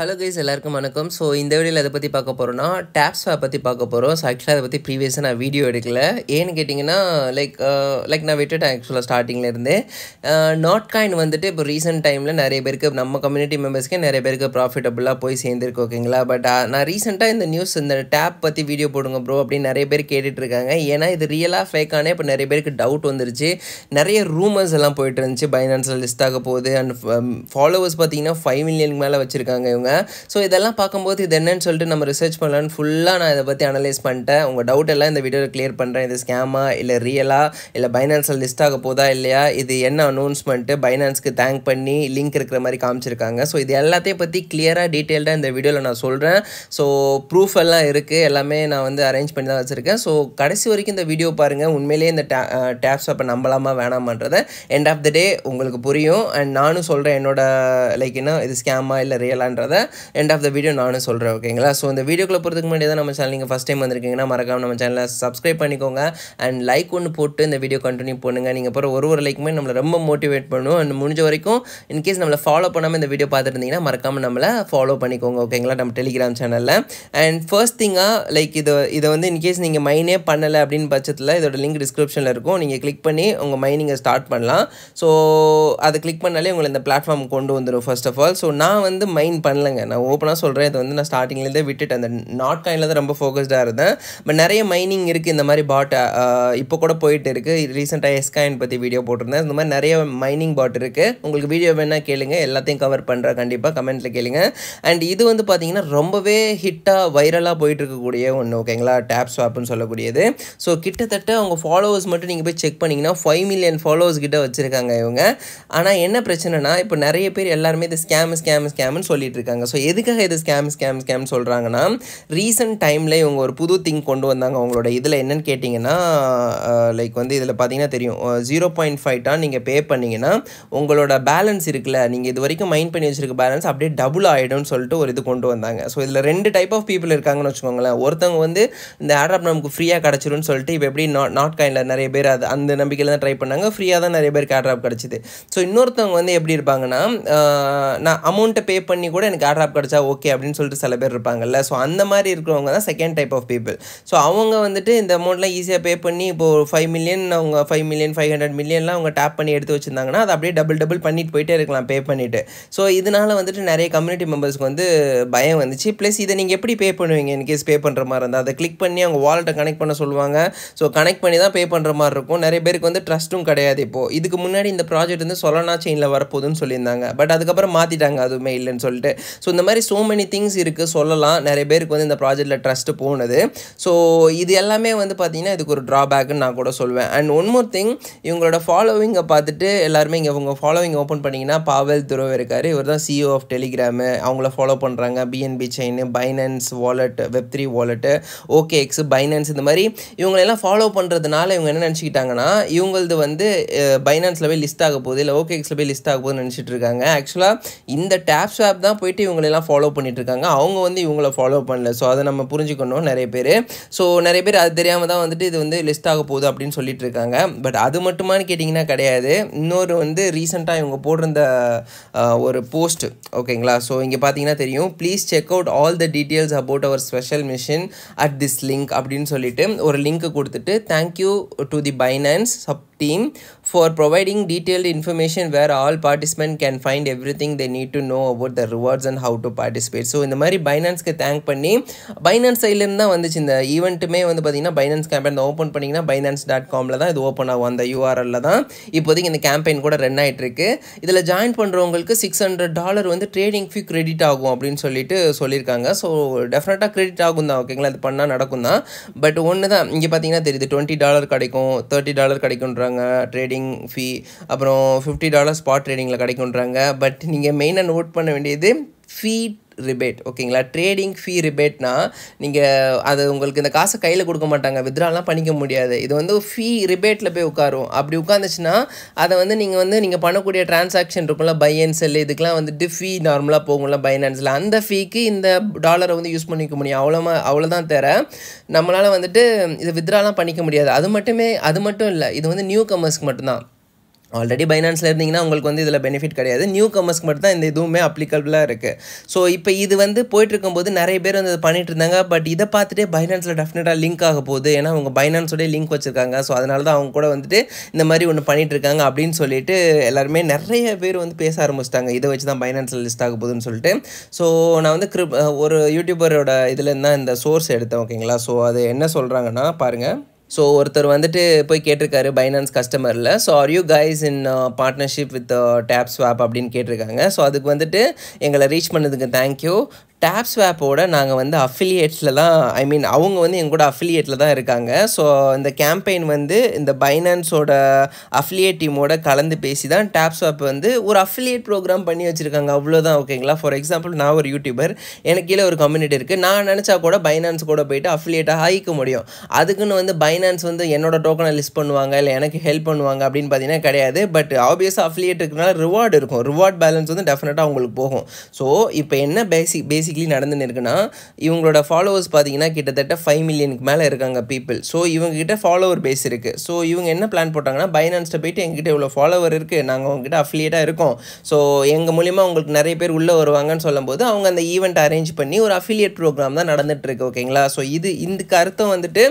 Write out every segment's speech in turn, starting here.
Hello guys எல்லாருக்கும் வணக்கம். So இந்த வீடியோவில் எதை பற்றி பார்க்க போகிறோன்னா டேப் ஸ்வாப் பற்றி பார்க்க போகிறோம் ஸோ ஆக்சுவலாக அதை பற்றி ப்ரீவியஸாக நான் வீடியோ எடுக்கல. ஏன்னு கேட்டிங்கன்னா லைக் லைக் uh, நான் விட்டுட்டேன் ஆக்சுவலாக ஸ்டார்டிங்லேருந்தே நாட் காயின் வந்துட்டு இப்போ ரீசெண்ட் டைமில் நிறைய பேருக்கு நம்ம கம்யூனிட்டி மெம்பர்ஸ்க்கே நிறைய பேருக்கு ப்ராஃபிட்டபுளாக போய் சேர்ந்துருக்கு ஓகேங்களா பட் uh, நான் ரீசெண்டாக இந்த நியூஸ் இந்த டேப் பற்றி வீடியோ போடுங்க ப்ரோ அப்படின்னு நிறைய பேர் கேட்டுட்ருக்காங்க ஏன்னா இது ரியலாக ஃபேக்கானே இப்போ நிறைய பேருக்கு டவுட் வந்துருச்சு. நிறைய ரூமர்ஸ் எல்லாம் போயிட்டு இருந்துச்சு. பைனான்ஸில் லிஸ்ட் ஆக போகுது. அண்ட் ஃபாலோவர்ஸ் um, பார்த்தீங்கன்னா ஃபைவ் மில்லியனுக்கு மேலே வச்சுருக்காங்க இவங்க. ஸோ இதெல்லாம் பார்க்கும்போது இது என்னன்னு சொல்லிட்டு நம்ம ரிசர்ச் பண்ணலான்னு ஃபுல்லாக நான் இதை பற்றி அனலைஸ் பண்ணிட்டேன். உங்கள் டவுட் எல்லாம் இந்த வீடியோவில் கிளியர் பண்ணுறேன் இது ஸ்கேமா இல்லை ரியலா இல்லை பைனான்ஸில் லிஸ்ட் ஆக போதா இல்லையா? இது என்ன அனௌன்ஸ்மெண்ட்டு பைனான்ஸ்க்கு தேங்க் பண்ணி லிங்க் இருக்கிற மாதிரி காமிச்சிருக்காங்க. ஸோ இது எல்லாத்தையும் பற்றி கிளியராக டீட்டெயில்டாக இந்த வீடியோவில் நான் சொல்கிறேன் ஸோ ப்ரூஃப் எல்லாம் இருக்குது எல்லாமே நான் வந்து அரேஞ்ச் பண்ணி தான் வச்சுருக்கேன். ஸோ கடைசி வரைக்கும் இந்த வீடியோ பாருங்கள் உண்மையிலேயே இந்த டே டேப்ஸ் அப்போ நம்பலாமா வேணாமான்றதை எண்ட் ஆஃப் த டே உங்களுக்கு புரியும். அண்ட் நானும் சொல்கிறேன் என்னோட லைக் என்ன இது ஸ்கேமா இல்லை ரியலான்றதை எண்ட் ஆஃப் த வீடியோ நானும் சொல்கிறேன் ஓகேங்களா ஸோ இந்த வீடியோக்குள்ள போகிறதுக்கு முன்னாடி தான் நம்ம சேனல் நீங்கள் ஃபஸ்ட் டைம் வந்திருக்கீங்கன்னா மறக்காம நம்ம சேனலை சப்ஸ்கிரைப் பண்ணிக்கோங்க. அண்ட் லைக் ஒன்று போட்டு இந்த வீடியோ கண்டினியூ பண்ணுங்கள் நீங்கள் போகிற ஒரு ஒரு லைக்குமே நம்மளை ரொம்ப மோட்டிவேட் பண்ணும். அண்ட் முடிஞ்ச வரைக்கும் இன்கேஸ் நம்மளை ஃபாலோ பண்ணாமல் இந்த வீடியோ பார்த்துருந்தீங்கன்னா மறக்காமல் நம்மளை ஃபாலோ பண்ணிக்கோங்க ஓகேங்களா நம்ம டெலிகிராம் சேனலில் அண்ட் ஃபர்ஸ்ட் திங்காக லைக் இதை இதை வந்து இன்கேஸ் நீங்கள் மைனே பண்ணலை அப்படின்னு பட்சத்தில் இதோட லிங்க் டிஸ்கிரிப்ஷனில் இருக்கும். நீங்கள் கிளிக் பண்ணி உங்கள் மைனிங்கை ஸ்டார்ட் பண்ணலாம். ஸோ அதை கிளிக் பண்ணாலே உங்களை இந்த பிளாட்ஃபார்ம் கொண்டு வந்துடும் ஃபர்ஸ்ட் ஆஃப் ஆல் ஸோ நான் வந்து மைன் பண்ணலங்க நான் ஓப்பனாக சொல்கிறேன் இதை வந்து நான் ஸ்டார்டிங்லேருந்தே விட்டுட்டேன். அந்த நாட் காயினில் தான் ரொம்ப ஃபோக்கஸ்டாக இருந்தேன். பட் நிறைய மைனிங் இருக்குது இந்த மாதிரி பாட் இப்போ கூட போயிட்டு இருக்குது ரீசெண்டாக எஸ்காயின் பற்றி வீடியோ போட்டிருந்தேன். இந்த மாதிரி நிறைய மைனிங் பாட் இருக்குது உங்களுக்கு வீடியோ வேணால் கேளுங்க. எல்லாத்தையும் கவர் பண்ணுறேன் கண்டிப்பாக கமெண்ட்டில் கேளுங்க. அண்ட் இது வந்து பார்த்தீங்கன்னா ரொம்பவே ஹிட்டாக வைரலாக போயிட்டு இருக்கக்கூடிய ஒன்று ஓகேங்களா டேப் ஸ்வாப்னு சொல்லக்கூடியது. ஸோ கிட்டத்தட்ட அவங்க ஃபாலோவர்ஸ் மட்டும் நீங்கள் போய் செக் பண்ணிங்கன்னா ஃபைவ் மில்லியன் ஃபாலோவர்ஸ் கிட்ட வச்சுருக்காங்க இவங்க. ஆனால் என்ன பிரச்சனைனா இப்போ நிறைய பேர் எல்லாருமே இது ஸ்கேம் ஸ்கேம் ஸ்கேம்னு சொல்லிட்டு இருக்காங்க. ஸோ எதுக்காக இது ஸ்கேம் ஸ்கேம் ஸ்கேம் சொல்கிறாங்கன்னா ரீசெண்ட் டைமில் இவங்க ஒரு புது திங் கொண்டு வந்தாங்க. அவங்களோட இதில் என்னென்னு கேட்டிங்கன்னா லைக் வந்து இதில் பார்த்தீங்கன்னா தெரியும். ஜீரோ பாயிண்ட் ஃபைவ் டான் நீங்கள் பே பண்ணிங்கன்னா உங்களோட பேலன்ஸ் இருக்குல்ல நீங்கள் இது வரைக்கும் மைண்ட் பண்ணி வச்சிருக்க பேலன்ஸ் அப்படியே டபுள் ஆகிடும்னு சொல்லிட்டு ஒரு இது கொண்டு வந்தாங்க. ஸோ இதில் ரெண்டு டைப் ஆஃப் பீப்புள் இருக்காங்கன்னு வச்சுக்கோங்களேன். ஒருத்தவங்க வந்து இந்த ஆட்ராப் நமக்கு ஃப்ரீயாக கிடச்சிரும்னு சொல்லிட்டு இப்போ எப்படி நாட் நாட் காயினில் நிறைய பேர் அது அந்த நம்பிக்கையில் தான் ட்ரை பண்ணாங்க. ஃப்ரீயாக தான் நிறைய பேருக்கு ஆட்ராப் கிடச்சிது. ஸோ இன்னொருத்தவங்க வந்து எப்படி இருப்பாங்கன்னா நான் அமௌண்ட்டை பே பண்ணி கூட எனக்கு ஆட்ராப் கிடச்சா ஓகே அப்படின்னு சொல்லிட்டு சில பேர் இருப்பாங்கல்ல. ஸோ அந்த மாதிரி இருக்கிறவங்க தான் second type of people so அவங்க வந்துட்டு இந்த அமௌண்ட்லாம் ஈஸியாக பே பண்ணி இப்போது ஃபைவ் மில்லியன் அவங்க ஃபைவ் மில்லியன் ஃபைவ் ஹண்ட்ரட் மில்லியன்லாம் அவங்க டேப் பண்ணி எடுத்து வச்சிருந்தாங்கன்னா அதை அப்படியே டபுள் டபுள் பண்ணிட்டு போயிட்டே இருக்கலாம் பே பண்ணிவிட்டு ஸோ இதனால் வந்துட்டு நிறைய கம்யூனிட்டி மெம்பர்ஸ்க்கு வந்து பயம் வந்துச்சு. ப்ளஸ் இதை நீங்கள் எப்படி பே பண்ணுவீங்க? இன்கேஸ் பே பண்ணுற மாதிரி இருந்தால் அதை கிளிக் பண்ணி அவங்க வாலெட்டை கனெக்ட் பண்ண சொல்லுவாங்க. ஸோ கனெக்ட் பண்ணி தான் பே பண்ணுற மாதிரி இருக்கும். நிறைய பேருக்கு வந்து ட்ரஸ்ட்டும் கிடையாது இப்போது இதுக்கு முன்னாடி இந்த ப்ராஜெக்ட் வந்து சொலனா செயினில் வரப்போகுதுன்னு சொல்லியிருந்தாங்க. பட் அதுக்கப்புறம் மாற்றிட்டாங்க அதுவுமே இல்லைன்னு சொல்லிட்டு. ஸோ இந்த மாதிரி ஸோ மெனி திங்ஸ் இருக்குது சொல்லலாம். நிறைய பேருக்கு வந்து இந்த ப்ராஜெக்ட்டில் ட்ரஸ்ட்டு போனது. ஸோ இது எல்லாமே வந்து பார்த்திங்கன்னா இதுக்கு ஒரு ட்ராபேக்குன்னு நான் கூட சொல்வேன். அண்ட் ஒன் மோர் திங் இவங்களோட ஃபாலோவிங்கை பார்த்துட்டு எல்லாருமே இங்கே உங்கள் ஃபாலோவிங் ஓப்பன் பண்ணிங்கன்னா பாவல் துறவு இருக்கார். இவர் தான் சிஓ ஆஃப் டெலிகிராமு அவங்கள ஃபாலோ பண்ணுறாங்க BNB chain Binance wallet web three wallet okay X Binance இந்த மாதிரி இவங்களெல்லாம் ஃபாலோ பண்ணுறதுனால இவங்க என்ன நினச்சிக்கிட்டாங்கன்னா இவங்களது வந்து பைனான்ஸில் போய் லிஸ்ட் ஆக போகுது இல்லை ஓகே எக்ஸில் போய் லிஸ்ட் ஆக போகுதுன்னு நினச்சிட்டு இருக்காங்க. ஆக்சுவலாக இந்த டேப் ஸ்வாப் தான் போயிட்டு இவங்களெல்லாம் ஃபாலோ பண்ணிட்டு இருக்காங்க அவங்க வந்து இவங்கள ஃபாலோ பண்ணல. ஸோ அதை நம்ம புரிஞ்சுக்கணும் நிறைய பேர். ஸோ நிறைய பேர் அது தெரியாமல் தான் வந்துட்டு இது வந்து லிஸ்ட் ஆக போகுது அப்படின்னு சொல்லிட்டு இருக்காங்க பட் அது மட்டுமான்னு கேட்டிங்கன்னா கிடையாது. இன்னொரு வந்து ரீசெண்டாக இவங்க போட்டிருந்த ஒரு போஸ்ட் ஓகேங்களா ஸோ இங்கே பார்த்தீங்கன்னா தெரியும். Please check out all the details about our special mission at this link அப்படின்னு சொல்லிட்டு ஒரு லிங்க் கொடுத்துட்டு thank you to the Binance sub team for providing detailed information where all participants can find everything they need to know about the rewards and how to participate. So இந்த மாதிரி பைனான்ஸ்க்கு thank பண்ணி finance சைட்லேருந்து தான் வந்துச்சு. இந்த ஈவெண்ட்டுமே வந்து பார்த்தீங்கன்னா பைனான்ஸ் கேம்பெயின் ஓப்பன் பண்ணிங்கன்னா பைனான்ஸ் டாட் காமில் தான் இது ஓப்பன் ஆகும். அந்த யூஆர்எல்ல தான் இப்போதைக்கு இந்த கேம்பெயின் கூட ரன் ஆகிட்டுருக்கு இதில் ஜாயின் பண்ணுறவங்களுக்கு சிக்ஸ் ஹண்ட்ரட் டாலர் வந்து ட்ரேடிங் ஃபீ கிரெடிட் ஆகும் அப்படின்னு சொல்லிட்டு சொல்லியிருக்காங்க. ஸோ டெஃபினட்டாக கிரெடிட் ஆகும் தான் ஓகேங்களா இது பண்ணால் நடக்கும் தான். பட் ஒன்று தான் இங்கே பார்த்தீங்கன்னா தெரியுது டுவெண்ட்டி டாலர் கிடைக்கும் தேர்ட்டி டாலர் கிடைக்குன்றாங்க ட்ரேடிங் ட்ரேடிங் ஃபீ அப்புறம் ஃபிஃப்டி டாலர் ஸ்பாட் ட்ரேடிங்கில் கிடைக்குன்றாங்க பட் நீங்கள் மெயினாக நோட் பண்ண வேண்டியது ஃபீ ரிபேட் ஓகேங்களா? ட்ரேடிங் ஃபீ ரிபேட்னா நீங்கள் அது உங்களுக்கு இந்த காசை கையில் கொடுக்க மாட்டாங்க. வித்ராலாம் பண்ணிக்க முடியாது. இது வந்து ஃபீ ரிபேட்டில் போய் உட்காரும். அப்படி உட்காந்துச்சுன்னா அதை வந்து நீங்கள் வந்து நீங்கள் பண்ணக்கூடிய டிரான்சாக்ஷன் இருக்கும்ல பை அண்ட் செல் இதுக்கெலாம் வந்துட்டு ஃபீ நார்மலாக போகும்ல பைனான்ஸில் அந்த ஃபீக்கு இந்த டாலரை வந்து யூஸ் பண்ணிக்க முடியும். அவ்வளோமா அவ்வளோதான் தேர நம்மளால் வந்துட்டு இது வித்ராலாம் பண்ணிக்க முடியாது. அது மட்டுமே அது மட்டும் இல்லை. இது வந்து நியூ கமர்ஸ்க்கு மட்டும்தான். ஆல்ரெடி பைனான்ஸில் இருந்தீங்கன்னா உங்களுக்கு வந்து இதில் பெனிஃபிட் கிடையாது. நியூ கமர்ஸ்க்கு மட்டும் தான் இந்த இதுவுமே அப்ளிகபிளாக இருக்குது ஸோ இப்போ இது வந்து போயிட்டுருக்கும்போது நிறைய பேர் வந்து பண்ணிட்டு இருந்தாங்க. பட் இதை பார்த்துட்டே பைனான்ஸில் டெஃபினட்டாக லிங்க் ஆக போகுது. ஏன்னா அவங்க பைனான்ஸோடய லிங்க் வச்சுருக்காங்க. ஸோ அதனால தான் அவங்க கூட வந்துட்டு இந்த மாதிரி ஒன்று பண்ணிகிட்ருக்காங்க அப்படின்னு சொல்லிட்டு எல்லாருமே நிறைய பேர் வந்து பேச ஆரம்பிச்சிட்டாங்க. இதை வச்சு தான் பைனான்ஸில் லிஸ்ட் ஆக போகுதுன்னு சொல்லிட்டு. ஸோ நான் வந்து கிரிப் ஒரு யூடியூபரோட இதுலேருந்து தான் இந்த சோர்ஸ் எடுத்தேன் ஓகேங்களா ஸோ அது என்ன சொல்கிறாங்கன்னா பாருங்கள் ஸோ ஒருத்தர் வந்துட்டு போய் கேட்டிருக்காரு Binance கஸ்டமரில் so are you guys in partnership with Tap Swap அப்படின்னு கேட்டிருக்காங்க. ஸோ அதுக்கு வந்துட்டு எங்களை ரீச் பண்ணதுக்கு தேங்க்யூ டேப் ஸ்வாப்போட நாங்கள் வந்து அஃபிலியேட்ஸில் தான் ஐ மீன் அவங்க வந்து எங்க கூட அஃபிலியேட்டில் தான் இருக்காங்க. ஸோ இந்த கேம்பெயின் வந்து இந்த பைனான்ஸோட அஃபிலியேட் டீமோட கலந்து பேசி தான் டேப் ஸ்வாப் வந்து ஒரு அஃபிலியேட் ப்ரோக்ராம் பண்ணி வச்சுருக்காங்க. அவ்வளோதான் ஓகேங்களா ஃபார் எக்ஸாம்பிள் நான் ஒரு யூடியூபர் எனக்கு கீழே ஒரு கம்யூனிட்டி இருக்குது நான் நினச்சா கூட பைனான்ஸ் கூட போயிட்டு அஃபிலியேட்டாக ஆகிக்க முடியும். அதுக்குன்னு வந்து பைனான்ஸ் வந்து என்னோட டோக்கனை லிஸ்ட் பண்ணுவாங்க இல்லை எனக்கு ஹெல்ப் பண்ணுவாங்க அப்படின்னு பார்த்தீங்கன்னா கிடையாது. பட் ஆப்வியஸாக அஃபிலியேட் இருக்கிறனால ரிவார்டு இருக்கும். ரிவார்ட் பேலன்ஸ் வந்து டெஃபினட்டாக அவங்களுக்கு போகும். ஸோ இப்போ என்ன பேசிக் பேசிக்லி நடந்துன்னு இருக்குன்னா இவங்களோட ஃபாலோவர்ஸ் பார்த்தீங்கன்னா கிட்டத்தட்ட ஃபைவ் மில்லியனுக்கு மேலே இருக்காங்க பீப்புள் ஸோ இவங்ககிட்ட ஃபாலோவர் பேஸ் இருக்குது ஸோ இவங்க என்ன பிளான் போட்டாங்கன்னா பைனான்ஸ்ட்டை போயிட்டு எங்ககிட்ட இவ்வளோ ஃபாலோவர் இருக்குது நாங்கள் உங்ககிட்ட அஃபிலியேட்டாக இருக்கோம். ஸோ எங்கள் மூலிமா உங்களுக்கு நிறைய பேர் உள்ளே வருவாங்கன்னு சொல்லும்போது அவங்க அந்த ஈவெண்ட் அரேஞ்ச் பண்ணி ஒரு அஃபிலியேட் ப்ரோக்ராம் தான் நடந்துகிட்ருக்கு ஓகேங்களா ஸோ இது இதுக்கு அர்த்தம் வந்துட்டு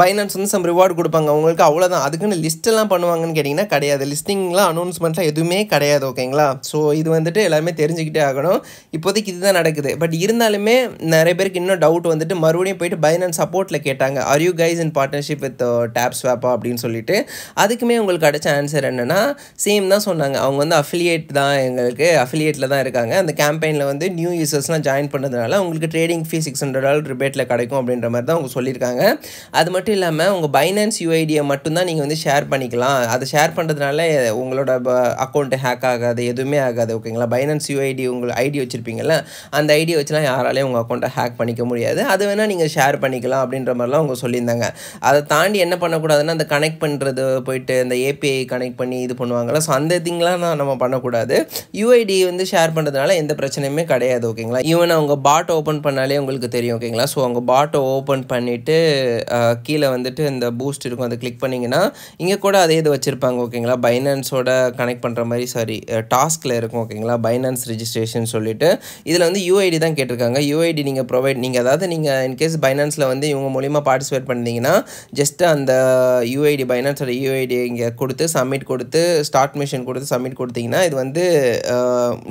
பைனான்ஸ் வந்து சம் ரிவார்டு கொடுப்பாங்க. அவங்களுக்கு அவ்வளோதான் அதுக்குன்னு லிஸ்ட்டெல்லாம் பண்ணுவாங்கன்னு கேட்டிங்கன்னா கிடையாது. லிஸ்டிங்லாம் அனௌன்ஸ்மெண்ட்லாம் எதுவுமே கிடையாது ஓகேங்களா ஸோ இது வந்துட்டு எல்லாருமே தெரிஞ்சுக்கிட்டே ஆகணும். இப்போதைக்கு இதுதான் நடக்குது. பட் இருந்தாலுமே நிறைய பேருக்கு இன்னும் டவுட் வந்துட்டு மறுபடியும் போயிட்டு பைனான்ஸ் சப்போர்ட்டில் கேட்டாங்க. Are you guys in partnership with Tap ஸ்வாப்பா அப்படின்னு சொல்லிட்டு. அதுக்குமே உங்களுக்கு கிடைச்ச ஆன்சர் என்னென்னா சேம் தான் சொன்னாங்க. அவங்க வந்து அஃபிலியேட் தான் எங்களுக்கு. அஃபிலியேட்டில் தான் இருக்காங்க. அந்த கேம்பெயினில் வந்து நியூ யூசர்ஸ்லாம் ஜாயின் பண்ணதுனால உங்களுக்கு trading fee six hundred dollar ரிபேட்டில் கிடைக்கும் அப்படின்ற மாதிரி தான் அவங்க சொல்லியிருக்காங்க. அது மட்டும் இல்லாமல் உங்கள் பைனான்ஸ் யூஐடியை மட்டும்தான் நீங்கள் வந்து ஷேர் பண்ணிக்கலாம். அதை ஷேர் பண்ணுறதுனால உங்களோட uh, அக்கௌண்ட்டு ஹேக் ஆகாது எதுவுமே ஆகாது ஓகேங்களா பைனான்ஸ் யூஐடி உங்கள் ஐடி வச்சுருப்பீங்கள்ல அந்த ஐடி வச்சுலாம் யாராலையும் உங்கள் அக்கௌண்ட்டை ஹேக் பண்ணிக்க முடியாது. அது வேணால் நீங்கள் ஷேர் பண்ணிக்கலாம் அப்படின்ற மாதிரிலாம் அவங்க சொல்லியிருந்தாங்க. அதை தாண்டி என்ன பண்ணக்கூடாதுன்னா அந்த கனெக்ட் பண்ணுறது போயிட்டு அந்த ஏபிஐ கனெக்ட் பண்ணி இது பண்ணுவாங்களா ஸோ அந்த திங்லாம் நம்ம பண்ணக்கூடாது. யூஐடி வந்து ஷேர் பண்ணுறதுனால எந்த பிரச்சனையுமே கிடையாது ஓகேங்களா ஈவன் அவங்க பாட் ஓப்பன் பண்ணாலே உங்களுக்கு தெரியும் ஓகேங்களா ஸோ அவங்க பாட்டை ஓப்பன் பண்ணிவிட்டு கீழே வந்துட்டு இந்த பூஸ்ட் இருக்கும். அதை கிளிக் பண்ணிங்கன்னா இங்கே கூட அதே இது வச்சுருப்பாங்க ஓகேங்களா பைனான்ஸோட கனெக்ட் பண்ணுற மாதிரி சாரி டாஸ்கில் இருக்கும் ஓகேங்களா பைனான்ஸ் ரிஜிஸ்ட்ரேஷன் சொல்லிட்டு இதில் வந்து யூஐடி தான் கேட்டிருக்காங்க. யூஐடி நீங்கள் ப்ரொவைட் நீங்கள் அதாவது நீங்கள் இன்கேஸ் பைனான்ஸில் வந்து இவங்க மூலிமா பார்ட்டிசிபேட் பண்ணிங்கன்னா ஜஸ்ட்டு அந்த யூஐடி பைனான்ஸோட யூஐடி இங்கே கொடுத்து சப்மிட் கொடுத்து ஸ்டார்ட் மிஷின் கொடுத்து சப்மிட் கொடுத்தீங்கன்னா இது வந்து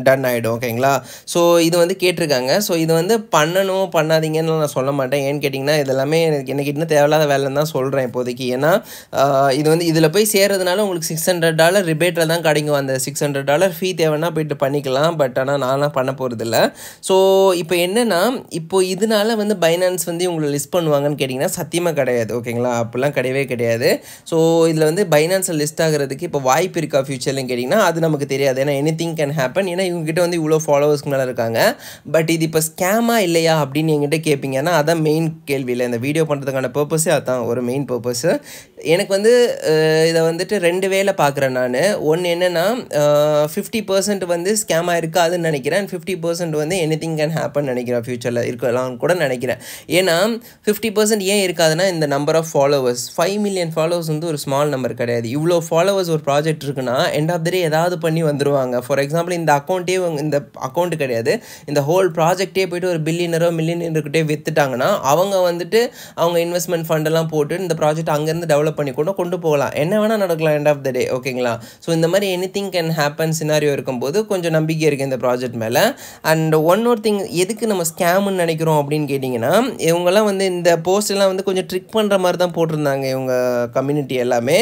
டன் ஆகிடும் ஓகேங்களா ஸோ இது வந்து கேட்டிருக்காங்க. ஸோ இது வந்து பண்ணணும் பண்ணாதீங்கன்னு நான் சொல்ல மாட்டேன். ஏன்னு கேட்டிங்கன்னா இதெல்லாமே எனக்கு எனக்கு இன்னும் தேவையில்லாத வேலைன்னு தான் சொல்கிறேன் இப்போதைக்கு. ஏன்னா இது வந்து இதில் போய் சேர்றதுனால உங்களுக்கு சிக்ஸ் ஹண்ட்ரட் டாலர் ரிபேட்டில் தான் கிடைக்கும் அந்த சிக்ஸ் ஹண்ட்ரட் டாலர் ஃபீ தேவைன்னா போயிட்டு பண்ணிக்கலாம். பட் ஆனால் நான்லாம் பண்ண போகிறதில்ல ஸோ இப்போ என்னென்னா இப்போ இதனால வந்து பைனான்ஸ் வந்து இவங்களை லிஸ்ட் பண்ணுவாங்கன்னு கேட்டிங்கன்னா சத்தியமாக கிடையாது ஓகேங்களா? அப்படிலாம் கிடையவே கிடையாது. ஸோ இதில் வந்து பைனான்ஸில் லிஸ்ட் ஆகிறதுக்கு இப்போ வாய்ப்பு இருக்கா ஃப்யூச்சர்லன்னு கேட்டிங்கன்னா அது நமக்கு தெரியாது. ஏன்னா எனி திங் கேன் ஹேப்பன் ஏன்னா இவங்ககிட்ட வந்து இவ்வளோ ஃபாலோவர்ஸ்க்கு மேலே இருக்காங்க. பட் இது இப்போ ஸ்கேமா இல்லையா அப்படின்னு என்கிட்ட கேட்பீங்கன்னா அதான் மெயின் கேள்வியில். இந்த வீடியோ பண்ணுறதுக்கான பர்பஸே அதான் ஒரு மெயின் பர்பஸ்ஸு எனக்கு வந்து இதை வந்துட்டு ரெண்டு வேலை பார்க்குறேன் நான். ஒன்று என்னென்னா ஃபிஃப்டி பர்சன்ட் வந்து ஸ்கேமாக இருக்காதுன்னு நினைக்கிறேன். ஃபிஃப்டி பர்சன்ட் வந்து எனி திங் கேன் ஹேப்பன் நினைக்கிறேன் ஃப்யூச்சரில் இருக்கலாம் கூட நினைக்கிறேன். ஏன்னா ஃபிஃப்டி பர்சன்ட் ஏன் இருக்காதுன்னா இந்த number of followers five million followers வந்து ஒரு ஸ்மால் நம்பர் கிடையாது. இவ்வளோ ஃபாலோவர்ஸ் ஒரு ப்ராஜெக்ட் இருக்குன்னா எண்ட் ஆஃப் த டே ஏதாவது பண்ணி வந்துருவாங்க. ஃபார் எக்ஸாம்பிள் இந்த அக்கௌண்ட்டே இந்த அக்கௌண்ட் கிடையாது. இந்த ஹோல் ப்ராஜெக்டே போயிட்டு ஒரு பில்லியனரோ மில்லியனர்கிட்டே வித்துட்டாங்கன்னா அவங்க வந்துட்டு அவங்க இன்வெஸ்ட்மெண்ட் ஃபண்டெல்லாம் போட்டு இந்த ப்ராஜெக்ட் அங்கேருந்து டெவலப் பண்ணி கூட கொண்டு போகலாம். என்ன வேணால் நடக்கலாம் எண்ட் ஆஃப் த டே ஓகேங்களா ஸோ இந்த மாதிரி anything can happen scenario இருக்கும்போது கொஞ்சம் நம்பிக்கை இருக்குது இந்த ப்ராஜெக்ட் மேலே. அண்ட் ஒன் ஒரு திங் எதுக்கு நம்ம ஸ்கேம்னு நினைக்கிறோம் அப்படின்னு கேட்டிங்கன்னா இவங்கெல்லாம் வந்து இந்த போஸ்டெல்லாம் வந்து கொஞ்சம் ட்ரிக் பண்ணுற மாதிரி தான் போட்டிருந்தாங்க இவங்க கம்யூனிட்டி எல்லாமே.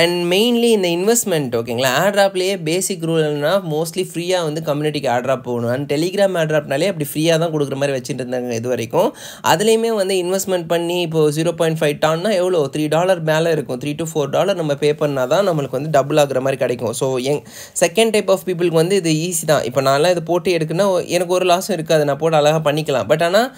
அண்ட் மெயின்லி இந்த இன்வெஸ்ட்மெண்ட் ஓகேங்களா ஆட்ராப்லேயே பேசிக் ரூல்னா மோஸ்ட்லி ஃப்ரீயாக வந்து கம்யூனிட்டிக்கு ஆட்ராப் போகணும். அண்ட் டெலிகிராம் ஆட்ராப்னாலே அப்படி ஃப்ரீயாக தான் கொடுக்குற மாதிரி வச்சுட்டு இருந்தாங்க இது வரைக்கும். அதுலேயுமே வந்து இன்வெஸ்ட்மெண்ட் பண்ணி இப்போ ஜீரோ பாயிண்ட் ஃபைவ் டான்னா எவ்வளோ? த்ரீ டாலர் மேலே இருக்கும். த்ரீ டு ஃபோர் டாலர் நம்ம பே பண்ணால் தான் நம்மளுக்கு வந்து டபுள் ஆகுற மாதிரி கிடைக்கும். ஸோ எங் செகண்ட் டைப் ஆஃப் பீப்புளுக்கு வந்து இது ஈஸி தான். இப்போ நான்லாம் இது போட்டு எடுக்குன்னா எனக்கு ஒரு லாஸும் இருக்குது அதை நான் போட்டு அழகாக பண்ணிக்கலாம். பட் ஆனால்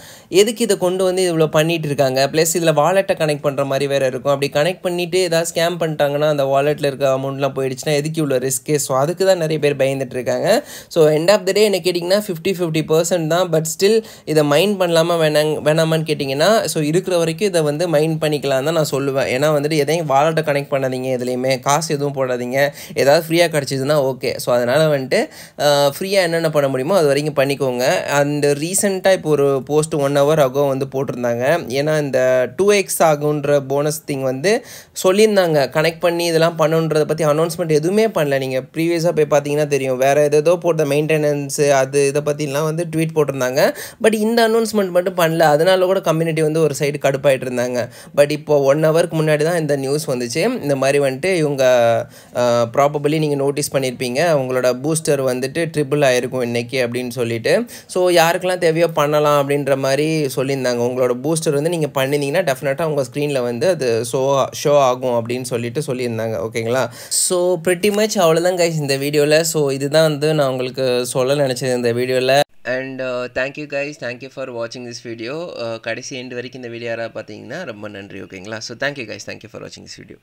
எதுக்கு இதை கொண்டு வந்து இவ்வளோ பண்ணிகிட்டு இருக்காங்க? ப்ளஸ் இதில் வாலெட்டை கனெக்ட் பண்ணுற மாதிரி வேறு இருக்கும். அப்படி கனெக்ட் பண்ணிவிட்டு ஏதாவது ஸ்கேம் பண்ணிட்டாங்கன்னா அந்த வாலெட்டில் இருக்க அமௌண்ட்லாம் போயிடுச்சுன்னா எதுக்கு இவ்வளோ ரிஸ்க்கு ஸோ அதுக்கு தான் நிறைய பேர் பயந்துட்டு இருக்காங்க. So end of the day என்ன கேட்டிங்கன்னா ஃபிஃப்டி ஃபிஃப்டி பர்சன்ட் தான். பட் ஸ்டில் இதை மைண்ட் பண்ணலாமா வேணாங் வேணாமான்னு கேட்டிங்கன்னா ஸோ இருக்கிற வரைக்கும் இதை வந்து மைண்ட் பண்ணிக்கலாம் தான் நான் சொல்லுவேன். ஏன்னா வந்துட்டு எதையும் வாலெட்டை கனெக்ட் பண்ணாதீங்க எதுலேயுமே. காசு எதுவும் போடாதீங்க. ஏதாவது ஃப்ரீயாக கிடச்சிதுன்னா ஓகே ஸோ அதனால் வந்துட்டு ஃப்ரீயாக என்னென்ன பண்ண முடியுமோ அது வரைக்கும் பண்ணிக்கோங்க. அந்த ரீசெண்டாக இப்போ ஒரு போஸ்ட் ஒன் ஹவர் ஆகும் வந்து போட்டிருந்தாங்க. ஏன்னா இந்த டூ எக்ஸ் ஆகுன்ற போனஸ் திங் வந்து சொல்லியிருந்தாங்க. கனெக்ட் பண்ணி இதெல்லாம் பண்ணுன்றதை பற்றி அனௌன்ஸ்மெண்ட் எதுவுமே பண்ணல. நீங்கள் ப்ரீவியஸாக போய் பார்த்தீங்கன்னா தெரியும். வேறு ஏதோ போட்ட மெயின்டெனன்ஸு அது இதை பற்றிலாம் வந்து ட்வீட் போட்டிருந்தாங்க. பட் இந்த அனௌன்ஸ்மெண்ட் மட்டும் பண்ணல. அதனால கூட கம்யூனிட்டி வந்து ஒரு சைடு கடுப்பாயிட்டு இருந்தாங்க. பட் இப்போ ஒன் ஹவருக்கு முன்னாடி தான் இந்த நியூஸ் வந்துச்சு. இந்த மாதிரி வந்துட்டு இவங்க ப்ராபபிளி நீங்கள் நோட்டீஸ் பண்ணியிருப்பீங்க உங்களோட பூஸ்டர் வந்துட்டு ட்ரிபிள் ஆகிருக்கும் இன்றைக்கி அப்படின்னு சொல்லிட்டு. ஸோ யாருக்கெல்லாம் தேவையோ பண்ணலாம் அப்படின்ற மாதிரி சொல்லியிருந்தாங்க. உங்களோட பூஸ்டர் வந்து நீங்கள் பண்ணியிருந்தீங்கன்னா டெஃபினட்டாக உங்கள் ஸ்க்ரீனில் வந்து அது ஷோ ஷோ ஆகும் அப்படின்னு சொல்லிட்டு சொல்லியிருந்தாங்க. ஓகேங்களா? ஸோ ப்ரிட்டி மச் அவ்வளோதான் கைஸ் இந்த வீடியோவில் ஸோ இதுதான் வந்து நான் உங்களுக்கு சொல்ல நினச்சது இந்த வீடியோவில் and thank you guys thank you for வாட்சிங் திஸ் வீடியோ கடைசி எண்டு வரைக்கும் இந்த வீடியோ யாராவது பார்த்தீங்கன்னா ரொம்ப நன்றி. ஓகேங்களா? So thank you guys thank you for வாட்சிங் திஸ் வீடியோ